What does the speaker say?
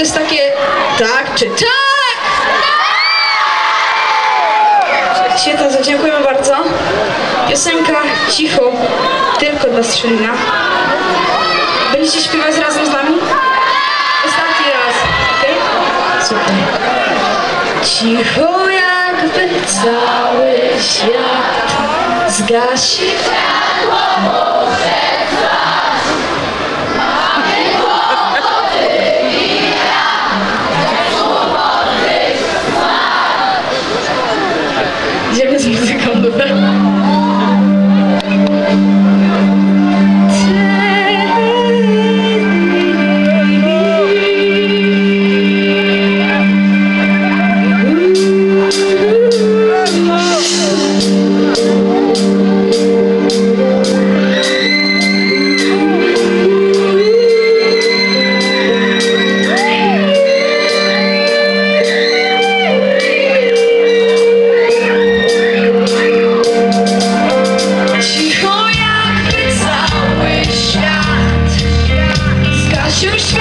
To jest takie tak czy tak! Świetnie, dziękujemy bardzo. Piosenka Cicho, tylko dla Strzelina. Będziecie śpiewać razem z nami? Ostatni raz, okej? Super. Cicho jakby cały świat zgasi światło może. ハハハハ! чушь